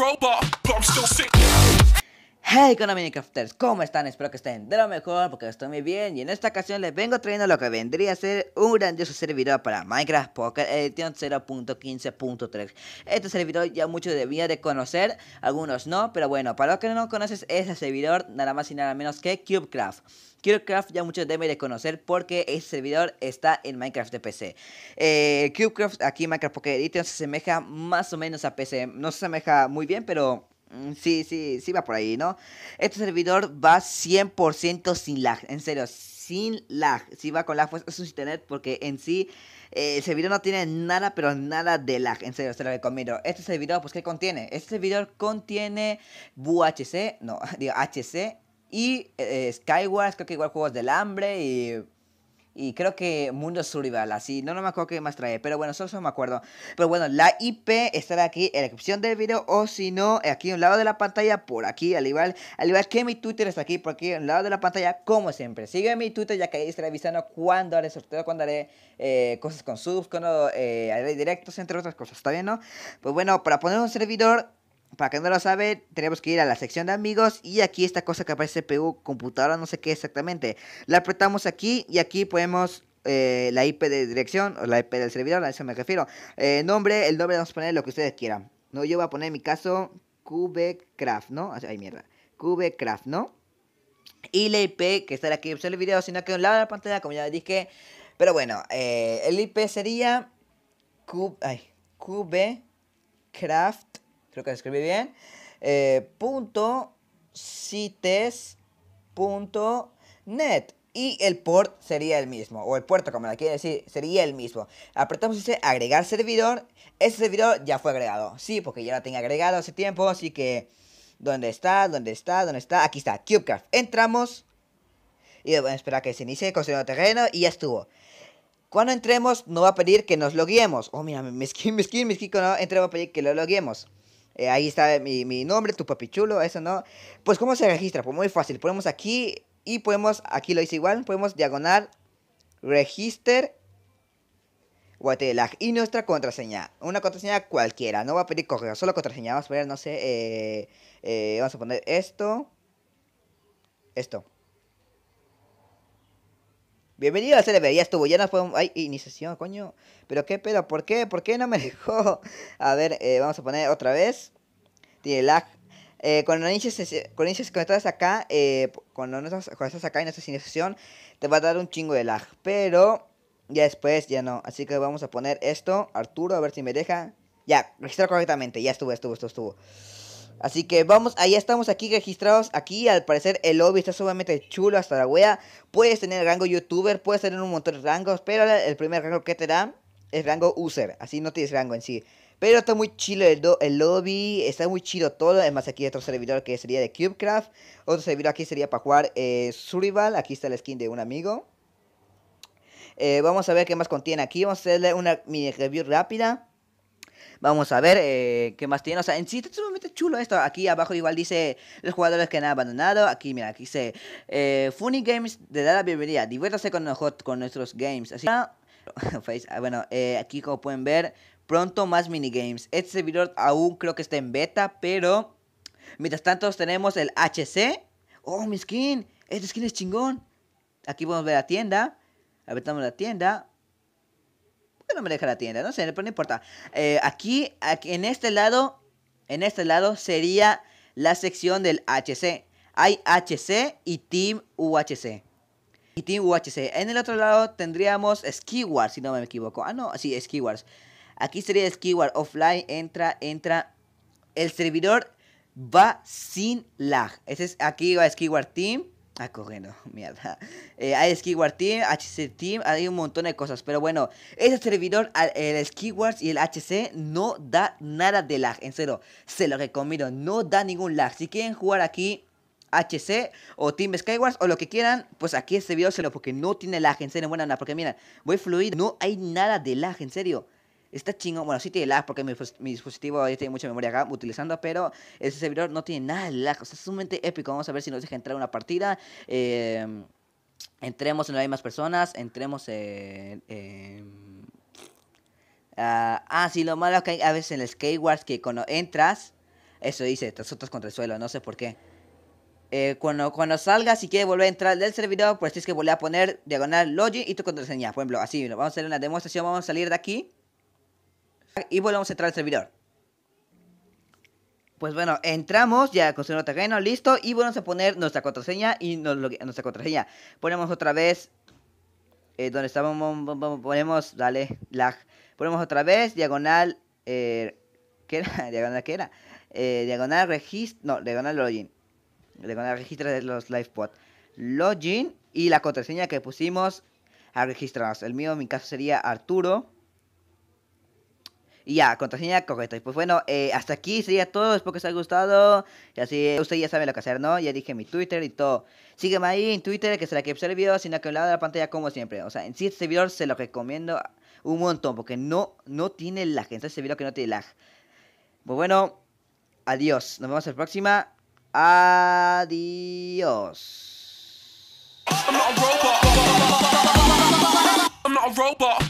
robot Hey, con Minecrafters, ¿cómo están? Espero que estén de lo mejor porque estoy muy bien y en esta ocasión les vengo trayendo lo que vendría a ser un grandioso servidor para Minecraft Pocket Edition 0.15.3 Este servidor ya muchos debían de conocer, algunos no, pero bueno, para los que no conoces ese servidor nada más y nada menos que CubeCraft CubeCraft ya muchos deben de conocer porque ese servidor está en Minecraft de PC. Eh, CubeCraft aquí Minecraft Pocket Edition se asemeja más o menos a PC. No se asemeja muy bien, pero sí, sí, sí va por ahí, ¿no? Este servidor va 100% sin lag, en serio, sin lag. Si va con lag, pues es un internet porque en sí eh, el servidor no tiene nada, pero nada de lag, en serio, se lo recomiendo. Este servidor, pues, ¿qué contiene? Este servidor contiene VHC, no, digo, HC y eh, Skywars, creo que igual juegos del hambre y y creo que Mundo Survival, así, no, no me acuerdo qué más trae, pero bueno, solo, me acuerdo. Pero bueno, la IP estará aquí en la descripción del video, o si no, aquí a un lado de la pantalla, por aquí, al igual, al igual que mi Twitter está aquí, por aquí, al lado de la pantalla, como siempre. Sigue mi Twitter, ya que ahí estaré avisando cuando haré sorteo, cuando haré eh, cosas con subs, cuando eh, haré directos, entre otras cosas, ¿está bien, no? Pues bueno, para poner un servidor para que no lo sabe, tenemos que ir a la sección de amigos y aquí esta cosa que aparece CPU computadora, no sé qué exactamente. La apretamos aquí y aquí podemos eh, la IP de dirección o la IP del servidor, a eso me refiero. Eh, nombre, el nombre vamos a poner lo que ustedes quieran. No, yo voy a poner en mi caso Cubecraft, ¿no? Ay, mierda. Cubecraft, ¿no? Y la IP que está aquí en el video, sino que a un lado de la pantalla, como ya dije. Pero bueno, eh, el IP sería Cube, ay, Cubecraft creo que escribí bien, eh, punto cites punto net. Y el port sería el mismo, o el puerto como la quiere decir, sería el mismo. Apretamos ese agregar servidor, ese servidor ya fue agregado. Sí, porque ya lo tenía agregado hace tiempo, así que... ¿Dónde está? ¿Dónde está? ¿Dónde está? Aquí está, CubeCraft. Entramos. Y bueno, esperar que se inicie, construyendo terreno y ya estuvo. Cuando entremos, no va a pedir que nos loguemos. Oh, mira, mi skin, mi skin, mi skin, cuando entre va a pedir que lo loguemos. Eh, ahí está mi, mi, nombre, tu papi chulo, eso no. Pues, ¿cómo se registra? Pues muy fácil. Ponemos aquí y podemos, aquí lo hice igual, podemos diagonal, register, y nuestra contraseña. Una contraseña cualquiera, no va a pedir correo, solo contraseña. Vamos a poner, no sé, eh, eh, vamos a poner esto, esto. Bienvenido a CLB, ya estuvo, ya nos podemos... Ay, iniciación, coño. ¿Pero qué pedo? ¿Por qué? ¿Por qué no me dejó? A ver, eh, vamos a poner otra vez. Tiene lag. Eh, cuando inicias, cuando inicias conectadas acá, eh, cuando, no estás, cuando estás acá en esta iniciación, te va a dar un chingo de lag. Pero ya después ya no. Así que vamos a poner esto, Arturo, a ver si me deja. Ya, registrar correctamente, ya estuvo, estuvo, estuvo, estuvo. Así que vamos, ahí estamos aquí registrados. Aquí al parecer el lobby está sumamente chulo hasta la wea. Puedes tener rango youtuber, puedes tener un montón de rangos, pero el primer rango que te da es rango user. Así no tienes rango en sí. Pero está muy chido el, el, lobby, está muy chido todo. Además aquí hay otro servidor que sería de CubeCraft. Otro servidor aquí sería para jugar eh, Survival. Aquí está la skin de un amigo. Eh, vamos a ver qué más contiene aquí. Vamos a hacerle una mini review rápida. Vamos a ver eh, qué más tiene. O sea, en sí está sumamente chulo esto. Aquí abajo igual dice los jugadores que han abandonado. Aquí, mira, aquí dice eh, Funny Games de da la bienvenida. Diviértase con, con nuestros games. Así ah, bueno, eh, aquí como pueden ver, pronto más minigames. Este servidor aún creo que está en beta, pero mientras tanto tenemos el HC. Oh, mi skin. Este skin es chingón. Aquí podemos ver la tienda. Apretamos la tienda no me deja la tienda? No sé, pero no importa. Eh, aquí, en este lado, en este lado sería la sección del HC. Hay HC y Team UHC. Y Team UHC. En el otro lado tendríamos Skiwars, si no me equivoco. Ah, no, sí, Skiwars. Aquí sería Skiwars offline. Entra, entra. El servidor va sin lag. Ese es, aquí va Skiwars Team. Ah, corriendo, mierda. Eh, hay Skyward Team, HC Team, hay un montón de cosas. Pero bueno, ese servidor, el Skyward y el HC, no da nada de lag. En serio, se lo recomiendo. No da ningún lag. Si quieren jugar aquí, HC o Team Skyward o lo que quieran, pues aquí este video se lo porque no tiene lag. En serio, buena nada. Porque mira, voy fluido. No hay nada de lag, en serio. Está chingón. Bueno, sí tiene lag porque mi, dispositivo tiene mucha memoria RAM utilizando, pero ese servidor no tiene nada de lag. O sea, es sumamente épico. Vamos a ver si nos deja entrar una partida. Eh, entremos en hay más personas. Entremos en. ah, ah, sí, lo malo que hay a veces en el Skywars que cuando entras. Eso dice, nosotros contra el suelo, no sé por qué. Eh, cuando, cuando salga, si quiere volver a entrar del servidor, pues tienes que volver a poner diagonal login y tu contraseña. Por ejemplo, así, vamos a hacer una demostración, vamos a salir de aquí. Y volvemos a entrar al servidor. Pues bueno, entramos ya con nuestro terreno, listo. Y volvemos a poner nuestra contraseña y nuestra contraseña. Ponemos otra vez eh, donde estábamos, ponemos, dale, lag. Ponemos otra vez, diagonal, eh, ¿qué era? ¿Diagonal qué era? Eh, diagonal registro, no, diagonal login. Diagonal registro de los livepod. Login y la contraseña que pusimos a registrarnos. El mío, en mi caso, sería Arturo. Y ya, contraseña correcta. Y pues bueno, eh, hasta aquí sería todo. Espero que os haya gustado. Y así ustedes ya saben lo que hacer, ¿no? Ya dije mi Twitter y todo. Sígueme ahí en Twitter, que será que el video, sino que al lado de la pantalla como siempre. O sea, en sí este servidor se lo recomiendo un montón, porque no, no tiene lag. En este servidor que no tiene lag. Pues bueno, adiós. Nos vemos en la próxima. Adiós. I'm not a robot.